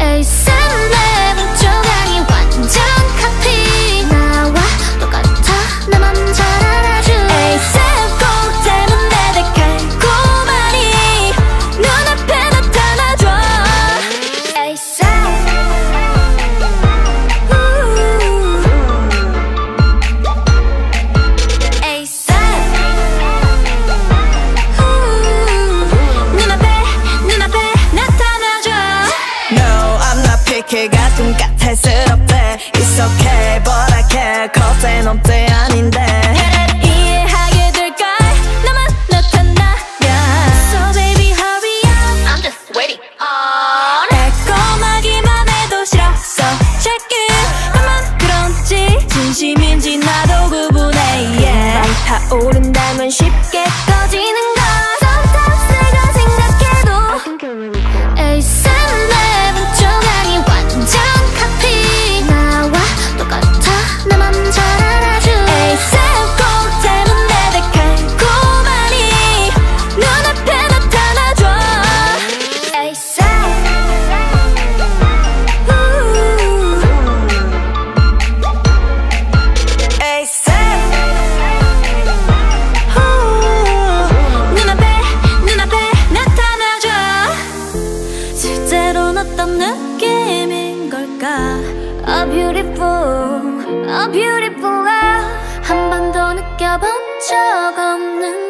A 약간 탈스럽대 It's okay but I care Cause I know 때 아닌데 이해하게 될까 나만 나타나면 So baby hurry up I'm just waiting on 매콤하기만 해도 싫었어 check it 나만 그런지 진심인지 나도 구분 어떤 느낌인 걸까 A beautiful, a beautiful 한 번도 느껴본 적 없는